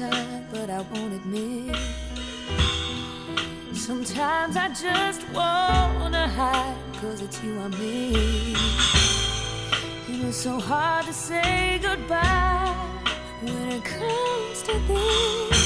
Inside, but I won't admit. Sometimes I just wanna hide, cause it's you I miss. And it's so hard to say goodbye when it comes to this.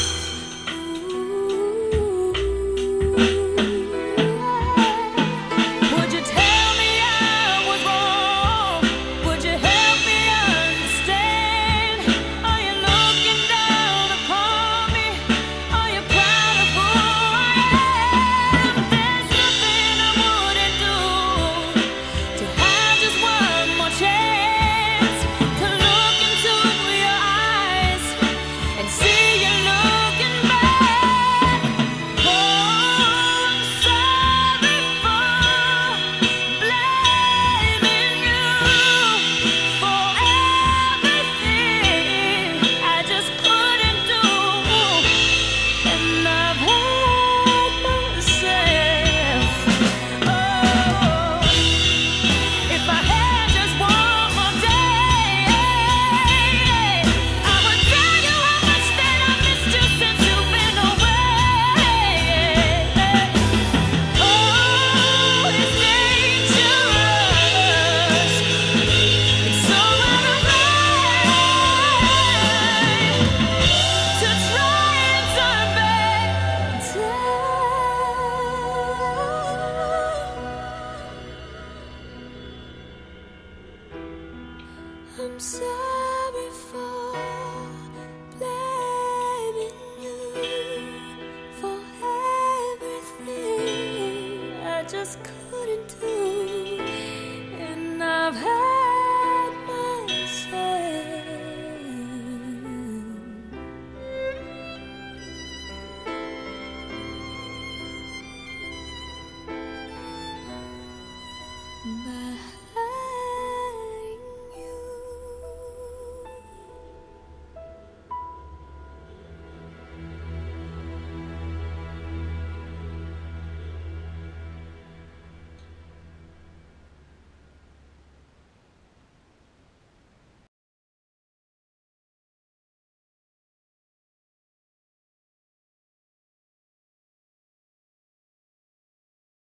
I'm sorry.